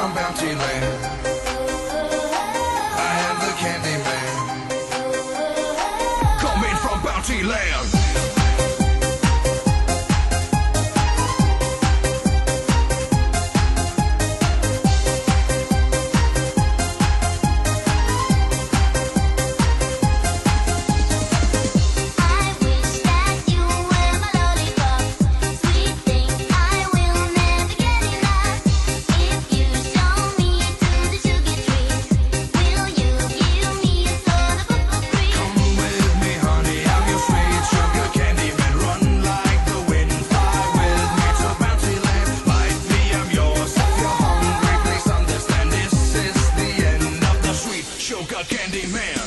from Bounty Land. I am the Candyman. Coming from Bounty Land. candy Candyman.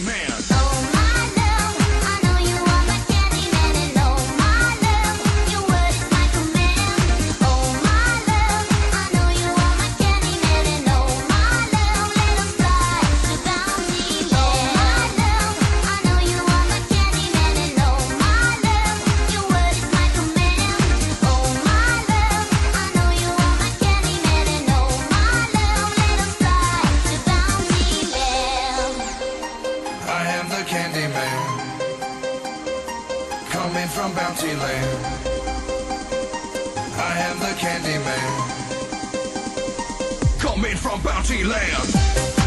man. coming from Bounty Land. I am the Candyman, coming from Bounty Land.